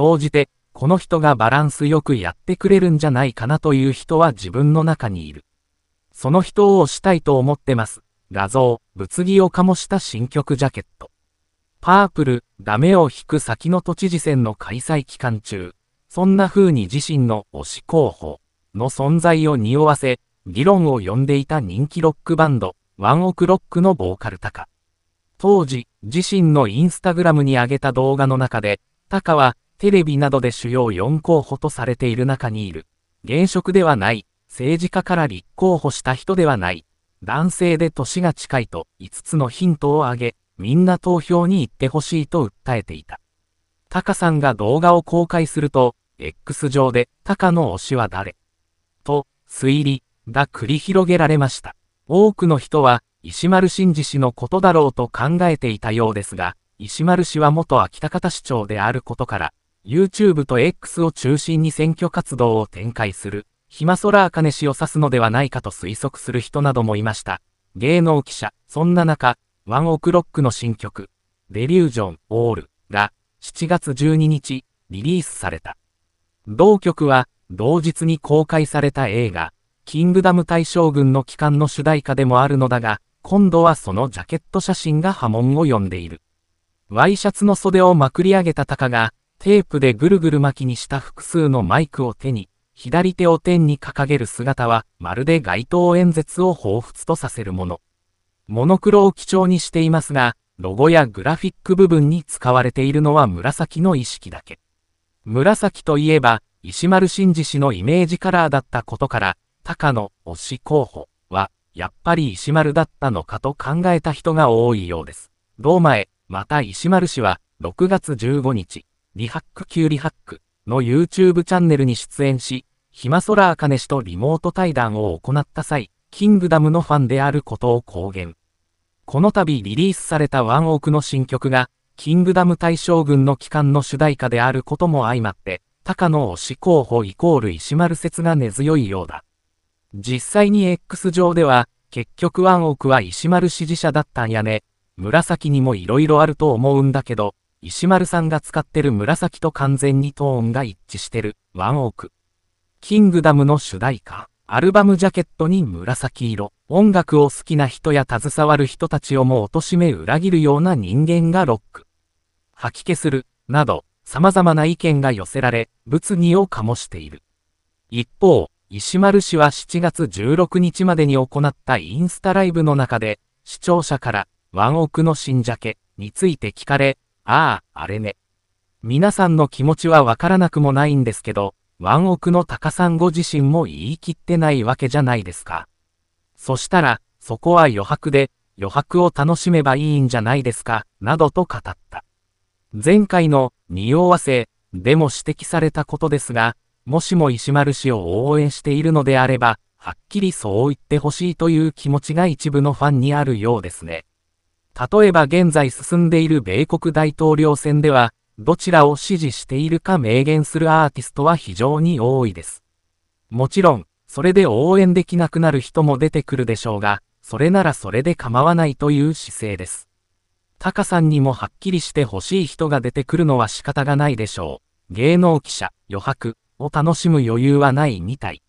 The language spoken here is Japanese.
総じて、この人がバランスよくやってくれるんじゃないかなという人は自分の中にいる。その人を推したいと思ってます。画像、物議を醸した新曲ジャケット。パープル、ダメを引く先の都知事選の開催期間中、そんな風に自身の推し候補の存在を匂わせ、議論を呼んでいた人気ロックバンド、ワンオクロックのボーカルタカ。当時、自身のインスタグラムに上げた動画の中で、タカは、テレビなどで主要4候補とされている中にいる。現職ではない、政治家から立候補した人ではない、男性で年が近いと5つのヒントを挙げ、みんな投票に行ってほしいと訴えていた。タカさんが動画を公開すると、X 上で、タカの推しは誰？と、推理が繰り広げられました。多くの人は、石丸真二氏のことだろうと考えていたようですが、石丸氏は元秋田方市長であることから、YouTube と X を中心に選挙活動を展開する、暇空茜氏を指すのではないかと推測する人などもいました。芸能記者、そんな中、ワンオクロックの新曲、デリュージョン・オールが7月12日リリースされた。同曲は同日に公開された映画、キングダム大将軍の帰還の主題歌でもあるのだが、今度はそのジャケット写真が波紋を呼んでいる。ワイシャツの袖をまくり上げたタカが、テープでぐるぐる巻きにした複数のマイクを手に、左手を天に掲げる姿は、まるで街頭演説を彷彿とさせるもの。モノクロを基調にしていますが、ロゴやグラフィック部分に使われているのは紫の意識だけ。紫といえば、石丸真二氏のイメージカラーだったことから、高野推し候補は、やっぱり石丸だったのかと考えた人が多いようです。同前、また石丸氏は、6月15日、リハック級リハックの YouTube チャンネルに出演し、暇空あかね氏とリモート対談を行った際、キングダムのファンであることを公言。この度リリースされたワンオークの新曲が、キングダム大将軍の帰還の主題歌であることも相まって、高野推し候補イコール石丸説が根強いようだ。実際に X 上では、結局ワンオークは石丸支持者だったんやね。紫にも色々あると思うんだけど、石丸さんが使ってる紫と完全にトーンが一致してる、ワンオーク。キングダムの主題歌。アルバムジャケットに紫色、音楽を好きな人や携わる人たちをも貶め裏切るような人間がロック。吐き気する、など、様々な意見が寄せられ、物議を醸している。一方、石丸氏は7月16日までに行ったインスタライブの中で、視聴者から、ワンオクの新ジャケについて聞かれ、ああ、あれね。皆さんの気持ちはわからなくもないんですけど、ワンオクの高さんご自身も言い切ってないわけじゃないですか。そしたら、そこは余白で、余白を楽しめばいいんじゃないですか、などと語った。前回の、匂わせ、でも指摘されたことですが、もしも石丸氏を応援しているのであれば、はっきりそう言ってほしいという気持ちが一部のファンにあるようですね。例えば現在進んでいる米国大統領選では、どちらを支持しているか明言するアーティストは非常に多いです。もちろん、それで応援できなくなる人も出てくるでしょうが、それならそれで構わないという姿勢です。タカさんにもはっきりして欲しい人が出てくるのは仕方がないでしょう。芸能記者、余白を楽しむ余裕はないみたい。